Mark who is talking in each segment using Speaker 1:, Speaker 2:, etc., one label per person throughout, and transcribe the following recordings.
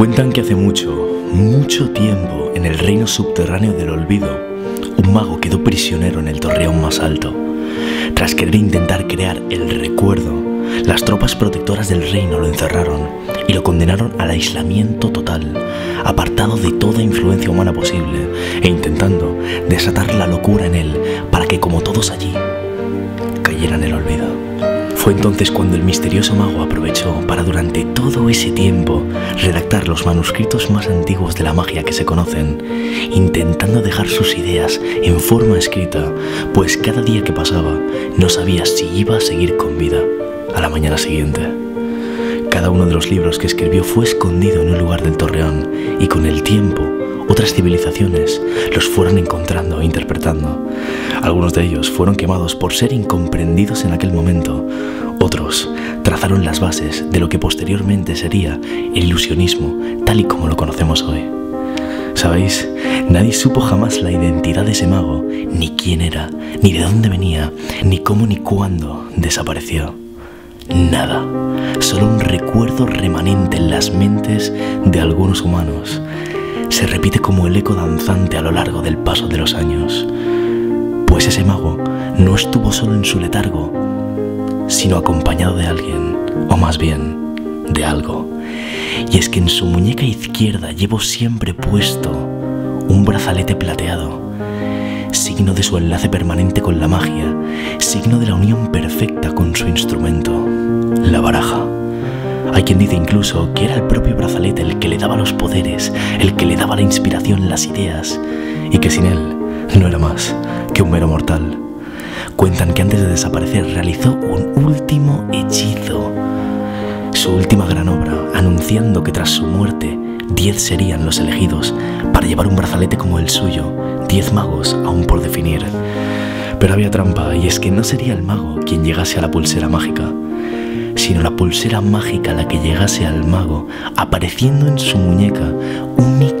Speaker 1: Cuentan que hace mucho, mucho tiempo, en el reino subterráneo del olvido, un mago quedó prisionero en el torreón más alto. Tras querer intentar crear el recuerdo, las tropas protectoras del reino lo encerraron y lo condenaron al aislamiento total, apartado de toda influencia humana posible e intentando desatar la locura en él para que, como todos allí, cayera en el olvido. Entonces cuando el misterioso mago aprovechó para durante todo ese tiempo redactar los manuscritos más antiguos de la magia que se conocen, intentando dejar sus ideas en forma escrita, pues cada día que pasaba no sabía si iba a seguir con vida a la mañana siguiente. Cada uno de los libros que escribió fue escondido en un lugar del torreón y con el tiempo otras civilizaciones los fueron encontrando e interpretando. Algunos de ellos fueron quemados por ser incomprendidos en aquel momento. Otros trazaron las bases de lo que posteriormente sería el ilusionismo tal y como lo conocemos hoy. ¿Sabéis? Nadie supo jamás la identidad de ese mago, ni quién era, ni de dónde venía, ni cómo ni cuándo desapareció. Nada, solo un recuerdo remanente en las mentes de algunos humanos se repite como el eco danzante a lo largo del paso de los años. Pues ese mago no estuvo solo en su letargo, sino acompañado de alguien, o más bien, de algo. Y es que en su muñeca izquierda llevo siempre puesto un brazalete plateado, signo de su enlace permanente con la magia, signo de la unión perfecta con su instrumento, la baraja. Hay quien dice incluso que era el propio brazalete el que le daba los poderes, el que le daba la inspiración, las ideas, y que sin él no era más que un mero mortal. Cuentan que antes de desaparecer realizó un último hechizo, su última gran obra, anunciando que tras su muerte diez serían los elegidos para llevar un brazalete como el suyo, diez magos aún por definir. Pero había trampa, y es que no sería el mago quien llegase a la pulsera mágica, sino la pulsera mágica la que llegase al mago, apareciendo en su muñeca únicamente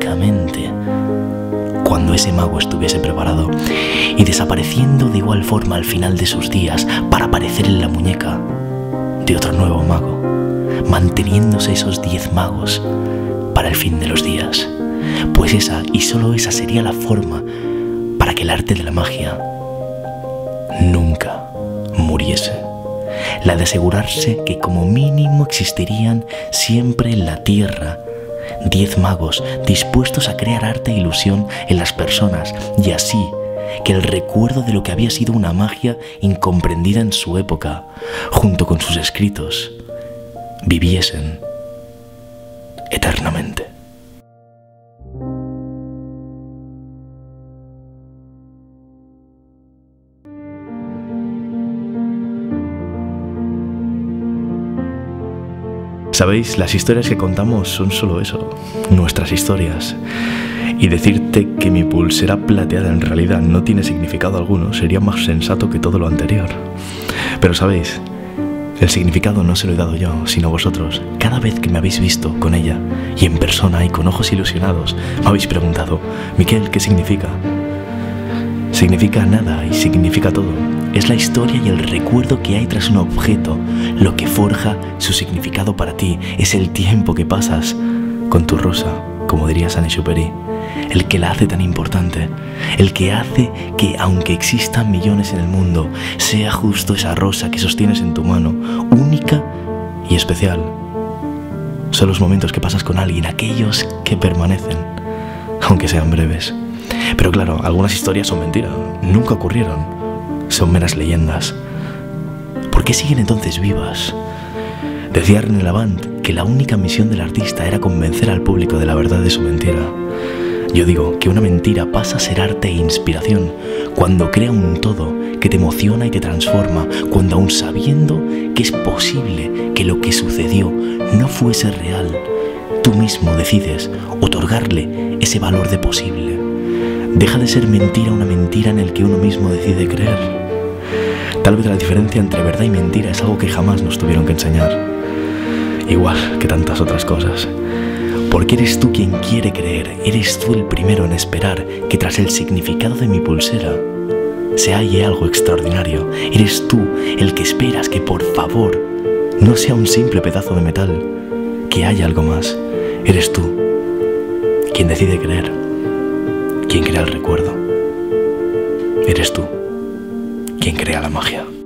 Speaker 1: cuando ese mago estuviese preparado y desapareciendo de igual forma al final de sus días para aparecer en la muñeca de otro nuevo mago, manteniéndose esos diez magos para el fin de los días. Pues esa y solo esa sería la forma para que el arte de la magia nunca muriese la de asegurarse que como mínimo existirían siempre en la tierra diez magos dispuestos a crear arte e ilusión en las personas y así que el recuerdo de lo que había sido una magia incomprendida en su época, junto con sus escritos, viviesen eternamente. Sabéis, las historias que contamos son solo eso, nuestras historias. Y decirte que mi pulsera plateada en realidad no tiene significado alguno sería más sensato que todo lo anterior. Pero sabéis, el significado no se lo he dado yo, sino vosotros. Cada vez que me habéis visto con ella, y en persona y con ojos ilusionados, me habéis preguntado, Miquel, ¿qué significa? Significa nada y significa todo. Es la historia y el recuerdo que hay tras un objeto, lo que forja su significado para ti. Es el tiempo que pasas con tu rosa, como diría San Exupéry, el que la hace tan importante, el que hace que, aunque existan millones en el mundo, sea justo esa rosa que sostienes en tu mano, única y especial. Son los momentos que pasas con alguien, aquellos que permanecen, aunque sean breves. Pero claro, algunas historias son mentiras, nunca ocurrieron, son meras leyendas. ¿Por qué siguen entonces vivas? Decía René Lavant que la única misión del artista era convencer al público de la verdad de su mentira. Yo digo que una mentira pasa a ser arte e inspiración cuando crea un todo que te emociona y te transforma, cuando aún sabiendo que es posible que lo que sucedió no fuese real, tú mismo decides otorgarle ese valor de posible. Deja de ser mentira una mentira en el que uno mismo decide creer. Tal vez la diferencia entre verdad y mentira es algo que jamás nos tuvieron que enseñar. Igual que tantas otras cosas. Porque eres tú quien quiere creer, eres tú el primero en esperar que tras el significado de mi pulsera se halle algo extraordinario. Eres tú el que esperas que por favor no sea un simple pedazo de metal, que haya algo más. Eres tú quien decide creer, quien crea el recuerdo. Eres tú quien crea la magia.